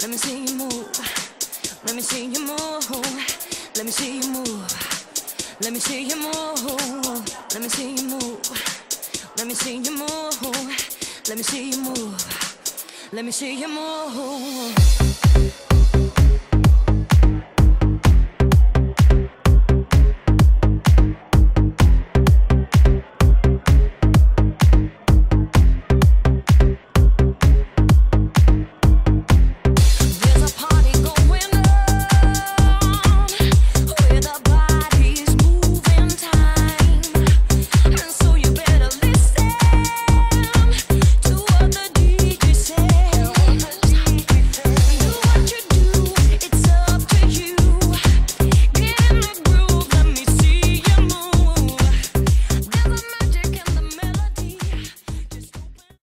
Let me see you move. Let me see you move. Let me see you move. Let me see you move. Let me see you move. Let me see you move. Let me see you move. Let me see you move.